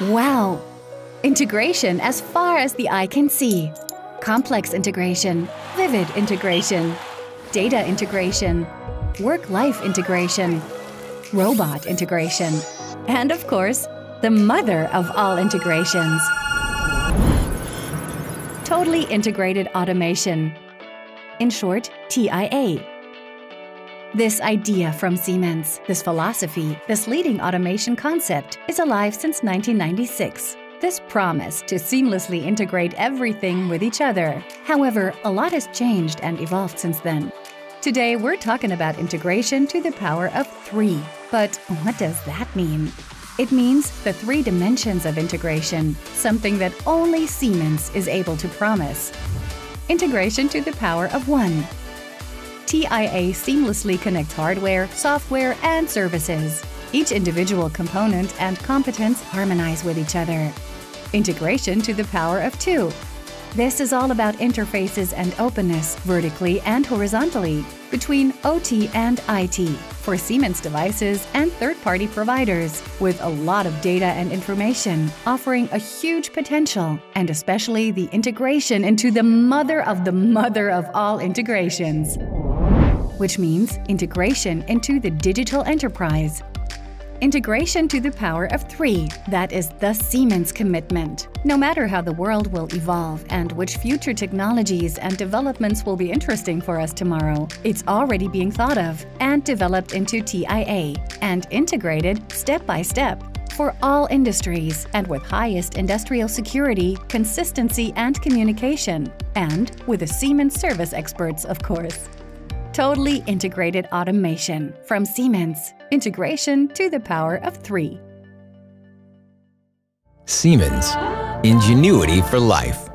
Wow! Integration as far as the eye can see. Complex integration, vivid integration, data integration, work-life integration, robot integration, and of course, the mother of all integrations. Totally Integrated Automation. In short, TIA. This idea from Siemens, this philosophy, this leading automation concept is alive since 1996. This promise to seamlessly integrate everything with each other. However, a lot has changed and evolved since then. Today, we're talking about integration to the power of three. But what does that mean? It means the three dimensions of integration, something that only Siemens is able to promise. Integration to the power of one. TIA seamlessly connects hardware, software, and services. Each individual component and competence harmonize with each other. Integration to the power of two. This is all about interfaces and openness, vertically and horizontally, between OT and IT, for Siemens devices and third-party providers, with a lot of data and information, offering a huge potential, and especially the integration into the mother of the mother of all integrations which means integration into the digital enterprise, Integration to the power of three, that is the Siemens commitment. No matter how the world will evolve and which future technologies and developments will be interesting for us tomorrow, it's already being thought of and developed into TIA and integrated step by step for all industries and with highest industrial security, consistency and communication, and with the Siemens service experts, of course. Totally integrated automation from Siemens. Integration to the power of three. Siemens. Ingenuity for life.